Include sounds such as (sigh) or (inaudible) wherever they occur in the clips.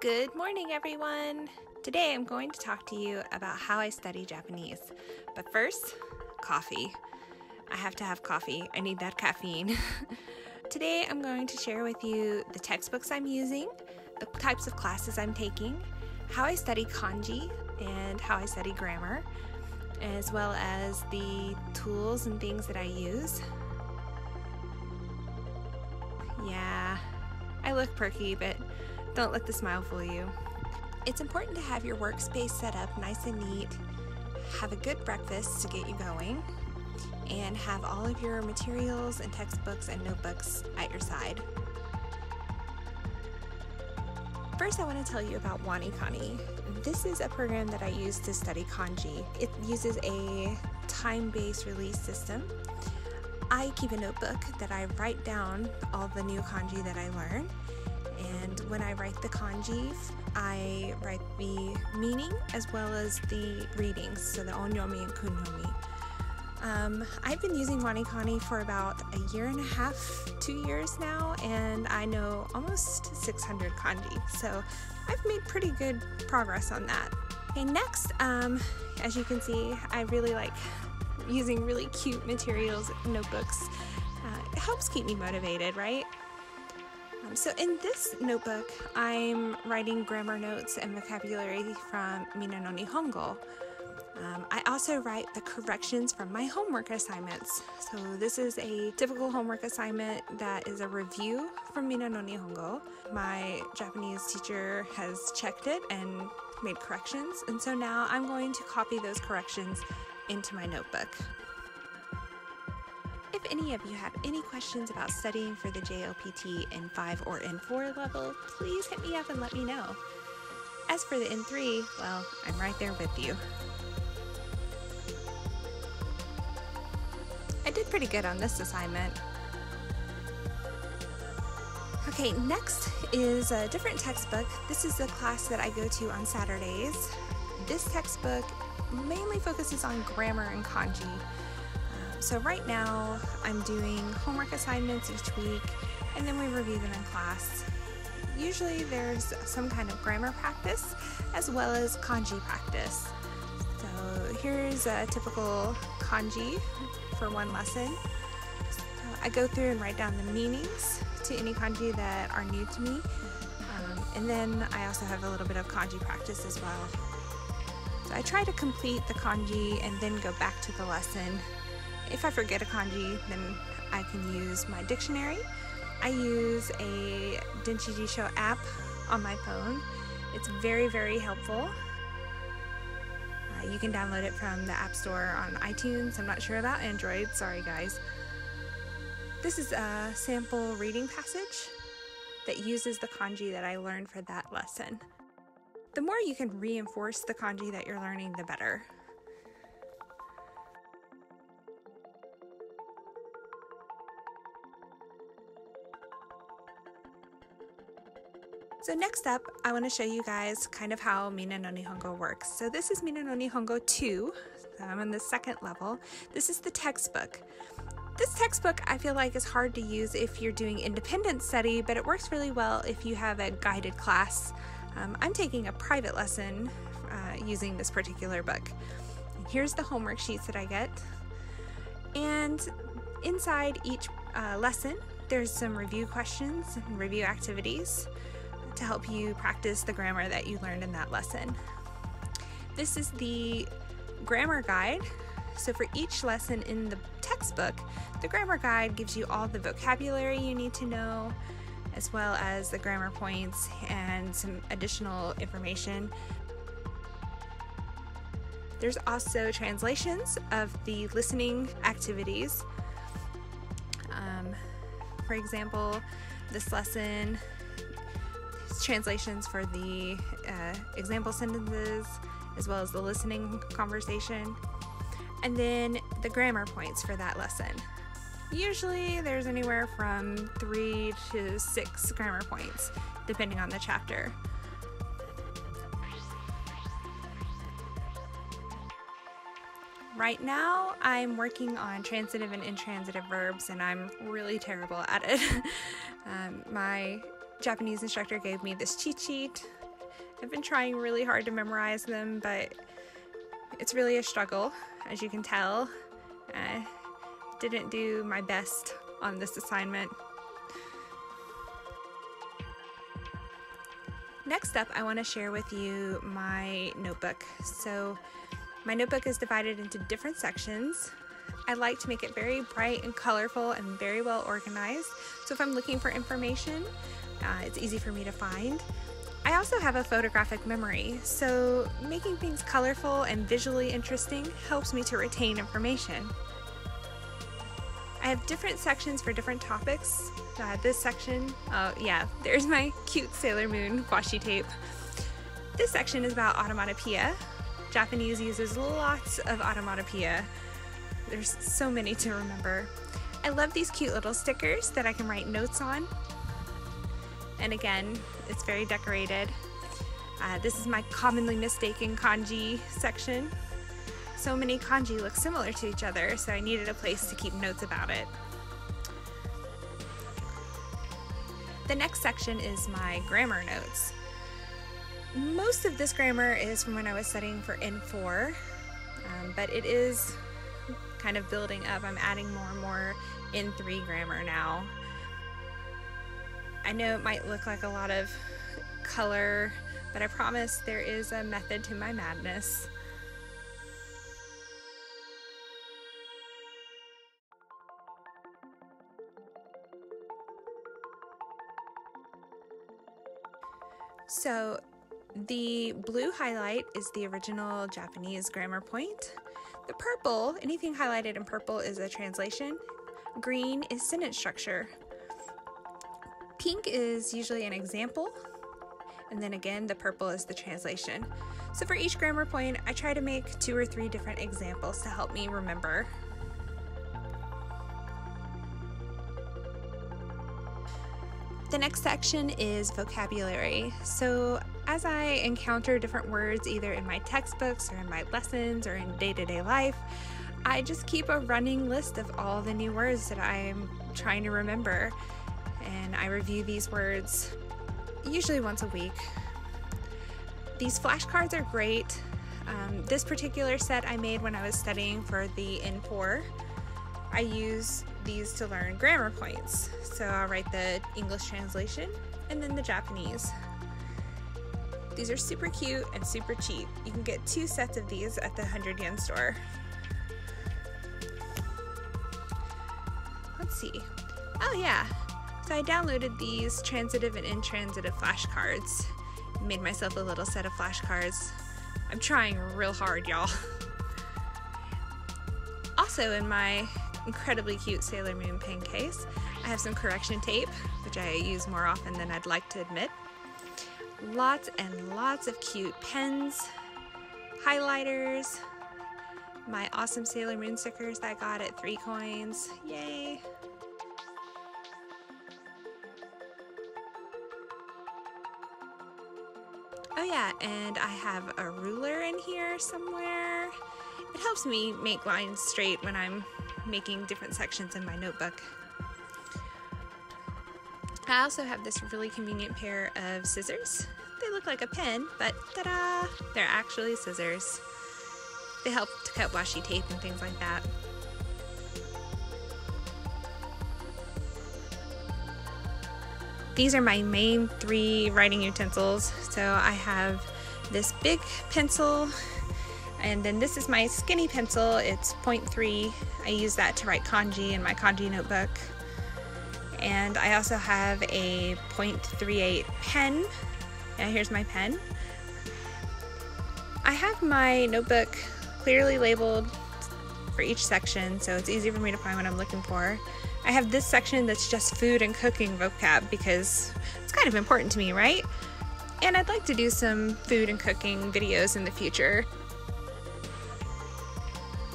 Good morning, everyone. Today I'm going to talk to you about how I study Japanese. But first, coffee. I have to have coffee, I need that caffeine. (laughs) Today I'm going to share with you the textbooks I'm using, the types of classes I'm taking, how I study kanji, and how I study grammar, as well as the tools and things that I use. Yeah, I look perky, but don't let the smile fool you. It's important to have your workspace set up nice and neat, have a good breakfast to get you going, and have all of your materials and textbooks and notebooks at your side. First, I want to tell you about WaniKani. This is a program that I use to study kanji. It uses a time based release system. I keep a notebook that I write down all the new kanji that I learn. And when I write the kanji, I write the meaning as well as the readings, so the onyomi and kunyomi. Um, I've been using WaniKani for about a year and a half, two years now, and I know almost 600 kanji. So I've made pretty good progress on that. Okay, next, um, as you can see, I really like using really cute materials, notebooks. Uh, it helps keep me motivated, right? Um, so in this notebook, I'm writing grammar notes and vocabulary from Minna no Nihongo. Um, I also write the corrections from my homework assignments. So this is a typical homework assignment that is a review from Minna no Nihongo. My Japanese teacher has checked it and made corrections, and so now I'm going to copy those corrections into my notebook. If any of you have any questions about studying for the JLPT N5 or N4 level, please hit me up and let me know. As for the N3, well, I'm right there with you. I did pretty good on this assignment. Okay, next is a different textbook. This is the class that I go to on Saturdays. This textbook mainly focuses on grammar and kanji. So right now I'm doing homework assignments each week and then we review them in class. Usually there's some kind of grammar practice as well as kanji practice. So here's a typical kanji for one lesson. I go through and write down the meanings to any kanji that are new to me. Um, and then I also have a little bit of kanji practice as well. So I try to complete the kanji and then go back to the lesson. If I forget a kanji, then I can use my dictionary. I use a Denshi Jisho app on my phone. It's very, very helpful. Uh, you can download it from the App Store on iTunes. I'm not sure about Android, sorry guys. This is a sample reading passage that uses the kanji that I learned for that lesson. The more you can reinforce the kanji that you're learning, the better. So next up, I want to show you guys kind of how Minna no Nihongo works. So this is Minna no Nihongo 2. So I'm on the second level. This is the textbook. This textbook I feel like is hard to use if you're doing independent study, but it works really well if you have a guided class. Um, I'm taking a private lesson uh, using this particular book. Here's the homework sheets that I get. And inside each uh, lesson, there's some review questions and review activities to help you practice the grammar that you learned in that lesson. This is the grammar guide. So for each lesson in the textbook, the grammar guide gives you all the vocabulary you need to know, as well as the grammar points and some additional information. There's also translations of the listening activities. Um, for example, this lesson translations for the uh, example sentences as well as the listening conversation, and then the grammar points for that lesson. Usually there's anywhere from three to six grammar points, depending on the chapter. Right now, I'm working on transitive and intransitive verbs, and I'm really terrible at it. (laughs) um, my Japanese instructor gave me this cheat sheet I've been trying really hard to memorize them, but it's really a struggle, as you can tell. I didn't do my best on this assignment. Next up, I want to share with you my notebook. So, my notebook is divided into different sections. I like to make it very bright and colorful and very well organized. So, if I'm looking for information, uh, it's easy for me to find. I also have a photographic memory, so making things colorful and visually interesting helps me to retain information. I have different sections for different topics. Uh, this section, oh yeah, (laughs) there's my cute Sailor Moon washi tape. This section is about automatopoeia. Japanese uses lots of automatopoeia. There's so many to remember. I love these cute little stickers that I can write notes on. And again, it's very decorated. Uh, this is my commonly mistaken kanji section. So many kanji look similar to each other, so I needed a place to keep notes about it. The next section is my grammar notes. Most of this grammar is from when I was studying for N4, um, but it is kind of building up. I'm adding more and more N3 grammar now. I know it might look like a lot of color, but I promise there is a method to my madness. So the blue highlight is the original Japanese grammar point. The purple, anything highlighted in purple is a translation. Green is sentence structure. Pink is usually an example. And then again, the purple is the translation. So for each grammar point, I try to make two or three different examples to help me remember The next section is vocabulary. So, as I encounter different words either in my textbooks or in my lessons or in day to day life, I just keep a running list of all the new words that I'm trying to remember. And I review these words usually once a week. These flashcards are great. Um, this particular set I made when I was studying for the N4. I use these to learn grammar points. So I'll write the English translation and then the Japanese. These are super cute and super cheap. You can get two sets of these at the 100 yen store. Let's see. Oh yeah, so I downloaded these transitive and intransitive flashcards. Made myself a little set of flashcards. I'm trying real hard, y'all. Also in my incredibly cute Sailor Moon pen case. I have some correction tape, which I use more often than I'd like to admit. Lots and lots of cute pens, highlighters, my awesome Sailor Moon stickers that I got at three coins. Yay! Yeah, and I have a ruler in here somewhere. It helps me make lines straight when I'm making different sections in my notebook. I also have this really convenient pair of scissors. They look like a pen, but ta-da! They're actually scissors. They help to cut washi tape and things like that. These are my main three writing utensils. So I have this big pencil and then this is my skinny pencil, it's 0.3. I use that to write kanji in my kanji notebook. And I also have a 0.38 pen. Yeah, here's my pen. I have my notebook clearly labeled for each section, so it's easy for me to find what I'm looking for. I have this section that's just food and cooking vocab because it's kind of important to me, right? And I'd like to do some food and cooking videos in the future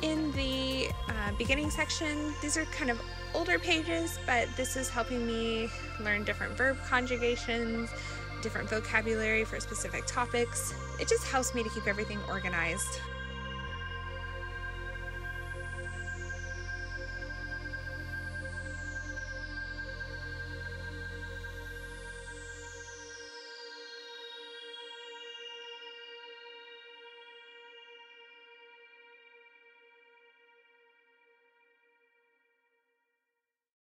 in the uh, beginning section, these are kind of older pages, but this is helping me learn different verb conjugations, different vocabulary for specific topics. It just helps me to keep everything organized.